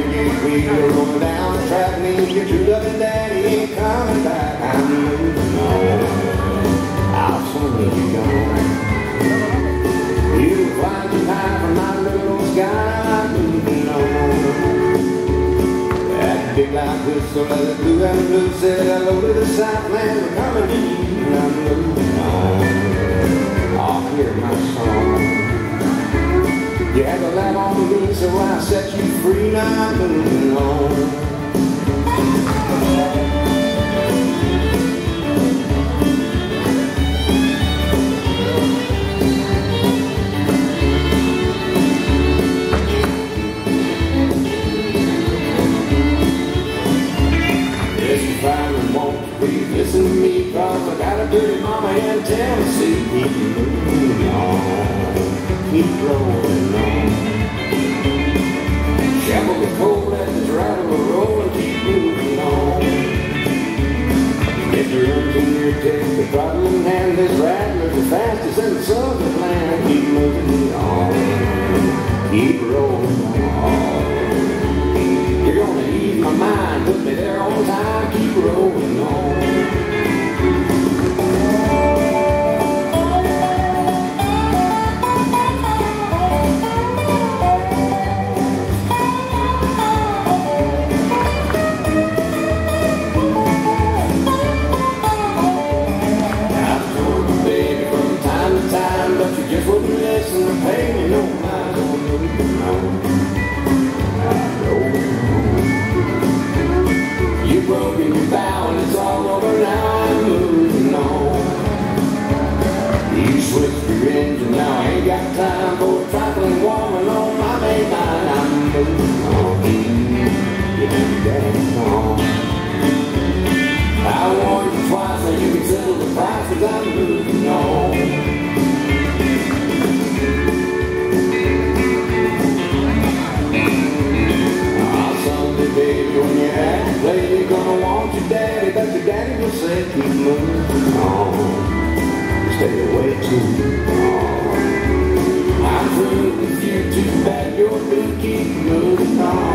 you're rolling down the track, means your true loving daddy ain't coming back. I'm moving on. I'll soon be gone. You find some time for my little sky, I'm moving on. That big loud whistle of the blue and blue said hello to the Southland, we're coming to you, I'm moving on. So I set you free, now I'm please listen to me, cause I got a pretty mama in Tennessee. Keep on, keep rolling take the throttle in hand, this rattler's the fastest in the southern land. Keep moving on, keep rolling on. You're gonna ease my mind, put me there on time, keep rolling on. Time for a trifling woman on my main line. I'm moving on. You that song. I warned you twice, so you can settle the price, cause I'm moving on. And play, you're gonna want your daddy, but your daddy will say, keep moving on. Stay away too long. I'm through with you, too